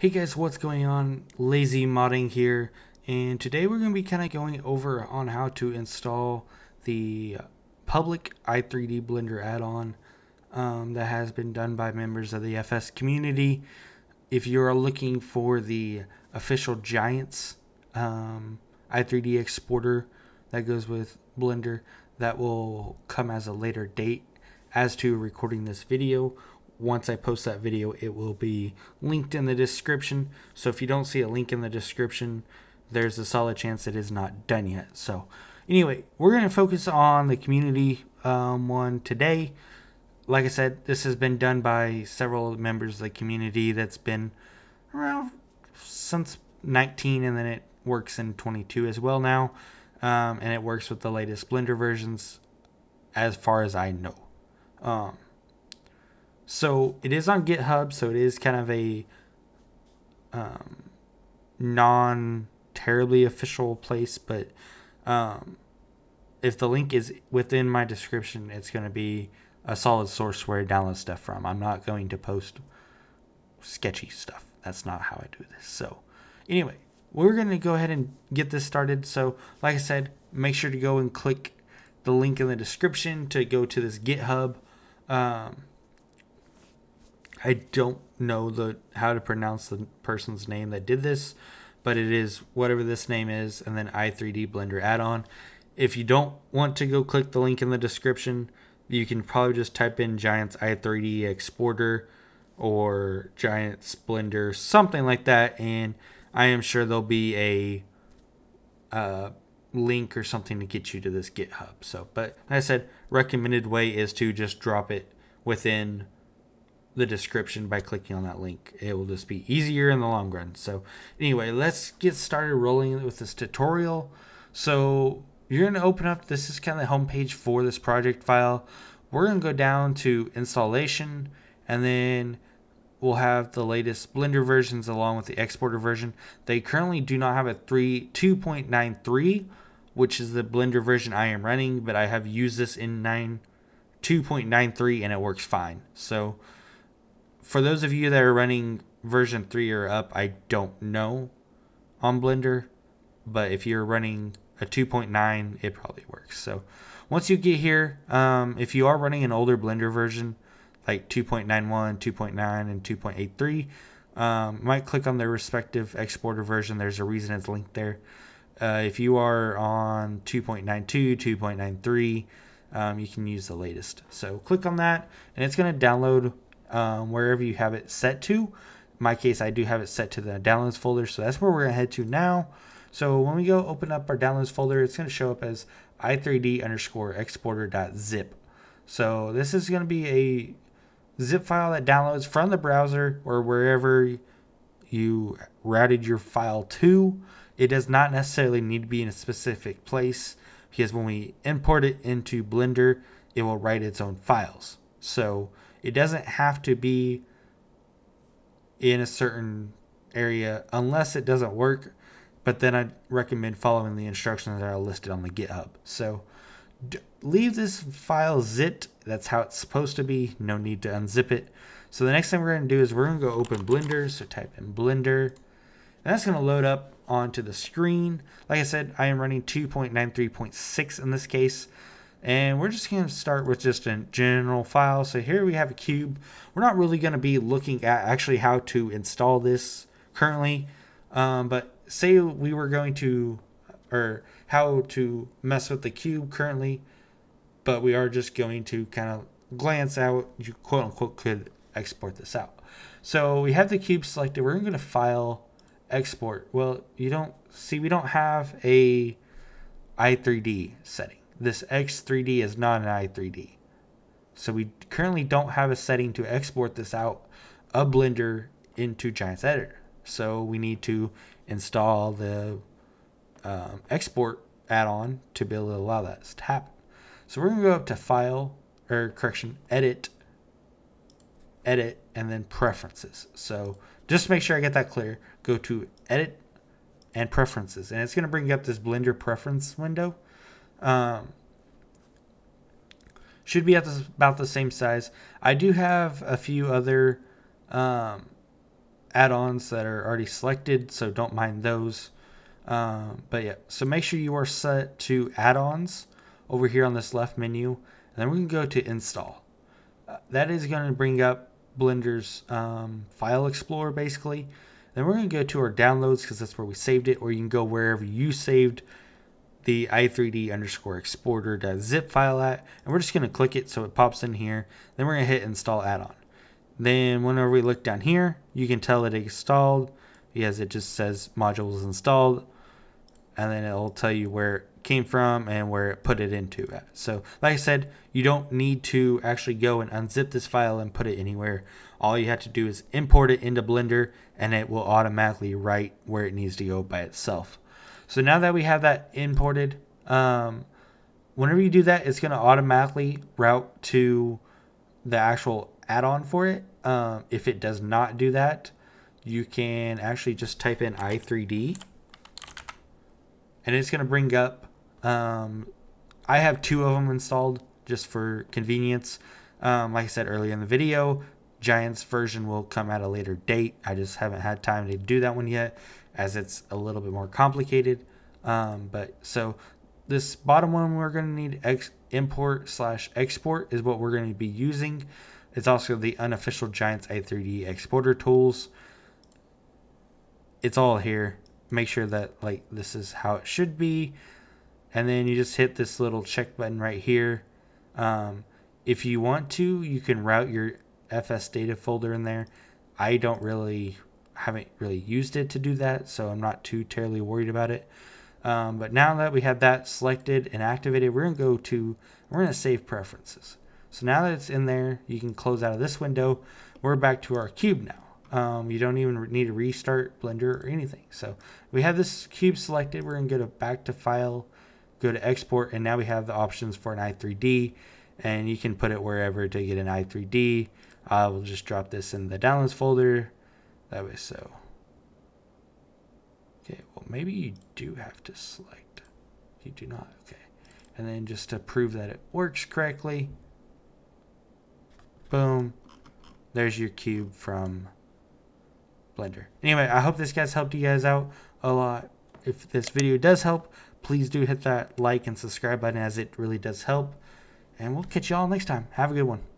Hey guys, what's going on? Lazy Modding here, and today we're going to be kind of going over on how to install the public i3D Blender add-on um, that has been done by members of the FS community. If you're looking for the official Giants um, i3D exporter that goes with Blender, that will come as a later date as to recording this video once I post that video, it will be linked in the description. So if you don't see a link in the description, there's a solid chance it is not done yet. So anyway, we're going to focus on the community um, one today. Like I said, this has been done by several members of the community that's been around since 19 and then it works in 22 as well now. Um, and it works with the latest Blender versions as far as I know. Um, so it is on GitHub, so it is kind of a um, non terribly official place, but um, if the link is within my description, it's going to be a solid source where I download stuff from. I'm not going to post sketchy stuff. That's not how I do this. So, anyway, we're going to go ahead and get this started. So, like I said, make sure to go and click the link in the description to go to this GitHub. Um, I don't know the how to pronounce the person's name that did this, but it is whatever this name is, and then i3D Blender add-on. If you don't want to go click the link in the description, you can probably just type in Giants i3D exporter or Giants Blender, something like that, and I am sure there'll be a uh, link or something to get you to this GitHub. So, but like I said, recommended way is to just drop it within the description by clicking on that link. It will just be easier in the long run. So anyway, let's get started rolling with this tutorial. So you're going to open up, this is kind of the homepage for this project file. We're going to go down to installation and then we'll have the latest Blender versions along with the exporter version. They currently do not have a 3 2.93, which is the Blender version I am running, but I have used this in 9 2.93 and it works fine. So for those of you that are running version 3 or up, I don't know on Blender, but if you're running a 2.9, it probably works. So once you get here, um, if you are running an older Blender version, like 2.91, 2.9, and 2.83, um, might click on their respective exporter version. There's a reason it's linked there. Uh, if you are on 2.92, 2.93, um, you can use the latest. So click on that, and it's going to download um, wherever you have it set to. In my case, I do have it set to the downloads folder, so that's where we're to head to now. So when we go open up our downloads folder, it's going to show up as i3d underscore exporter.zip. So this is going to be a zip file that downloads from the browser or wherever you routed your file to. It does not necessarily need to be in a specific place because when we import it into Blender, it will write its own files. So it doesn't have to be in a certain area unless it doesn't work. But then I'd recommend following the instructions that are listed on the GitHub. So d- leave this file zipped. That's how it's supposed to be. No need to unzip it. So the next thing we're going to do is we're going to go open Blender. So type in Blender. And that's going to load up onto the screen. Like I said, I am running 2.93.6 in this case. And we're just going to start with just a general file. So here we have a cube. We're not really going to be looking at actually how to install this currently. Um, but say we were going to, or how to mess with the cube currently. But we are just going to kind of glance out, you quote unquote could export this out. So we have the cube selected. We're going to file export. Well, you don't see, we don't have a i3D setting this X3D is not an i3D. So we currently don't have a setting to export this out of Blender into Giants Editor. So we need to install the um, export add-on to be able to allow that to happen. So we're to go up to File, or correction, Edit, Edit, and then Preferences. So just make sure I get that clear. Go to Edit and Preferences, and it's going to bring up this Blender Preference window. Um, should be at the, about the same size. I do have a few other um, add-ons that are already selected, so don't mind those. Um, but yeah, so make sure you are set to add-ons over here on this left menu, and then we can go to install. Uh, that is going to bring up Blender's um, file explorer basically. Then we're going to go to our downloads because that's where we saved it, or you can go wherever you saved the i3d underscore exporter.zip file at, and we're just going to click it so it pops in here. Then we're going to hit install add-on. Then whenever we look down here, you can tell it installed because it just says modules installed and then it'll tell you where it came from and where it put it into at. So like I said, you don't need to actually go and unzip this file and put it anywhere. All you have to do is import it into Blender and it will automatically write where it needs to go by itself. So now that we have that imported, um, whenever you do that, it's going to automatically route to the actual add-on for it. Um, if it does not do that, you can actually just type in i3d and it's going to bring up um, i have two of them installed just for convenience. Um, like i said earlier in the video giants version will come at a later date. I just haven't had time to do that one yet as it's a little bit more complicated um, but so this bottom one we're going to need ex- import slash export is what we're going to be using it's also the unofficial Giants i3D exporter tools. It's all here. Make sure that like this is how it should be. And then you just hit this little check button right here. Um, if you want to, you can route your FS data folder in there. I don't really haven't really used it to do that, so I'm not too terribly worried about it. Um, but now that we have that selected and activated, we're gonna go to we're gonna save preferences. So now that it's in there, you can close out of this window. We're back to our cube now. Um, you don't even need to restart Blender or anything. So we have this cube selected. We're going to go to back to file, go to export, and now we have the options for an i3D. And you can put it wherever to get an i3D. I will just drop this in the downloads folder. That way so. Okay, well maybe you do have to select. You do not, okay. And then just to prove that it works correctly, Boom. There's your cube from Blender. Anyway, I hope this guys helped you guys out a lot. If this video does help, please do hit that like and subscribe button as it really does help. And we'll catch y'all next time. Have a good one.